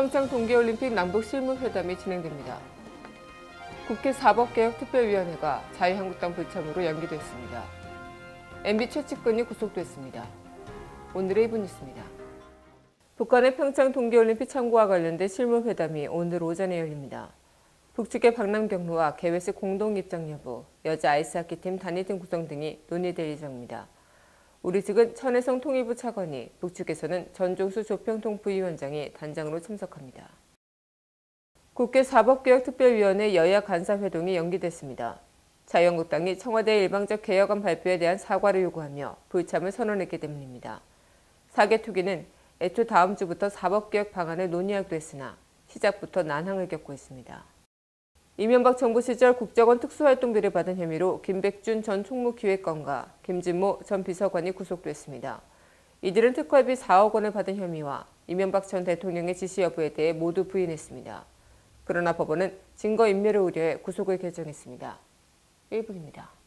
평창 동계올림픽 남북 실무회담이 진행됩니다. 국회 사법개혁특별위원회가 자유한국당 불참으로 연기됐습니다. MB 최측근이 구속됐습니다. 오늘의 이분 뉴스입니다. 북한의 평창 동계올림픽 참고와 관련된 실무회담이 오늘 오전에 열립니다. 북측의 박람 경로와 개회식 공동 입장 여부, 여자 아이스하키팀 등 구성 등이 논의될 예정입니다. 우리 측은 천혜성 통일부 차관이, 북측에서는 전종수 조평통 부위원장이 단장으로 참석합니다. 국회 사법개혁특별위원회 여야 간사회동이 연기됐습니다. 자유한국당이 청와대 일방적 개혁안 발표에 대한 사과를 요구하며 불참을 선언했기 때문입니다. 사개특위는 애초 다음 주부터 사법개혁 방안을 논의하기로 했으나 시작부터 난항을 겪고 있습니다. 이명박 정부 시절 국정원 특수활동비를 받은 혐의로 김백준 전 총무기획관과 김진모 전 비서관이 구속됐습니다. 이들은 특활비 4억 원을 받은 혐의와 이명박 전 대통령의 지시 여부에 대해 모두 부인했습니다. 그러나 법원은 증거인멸을 우려해 구속을 결정했습니다. 1분입니다.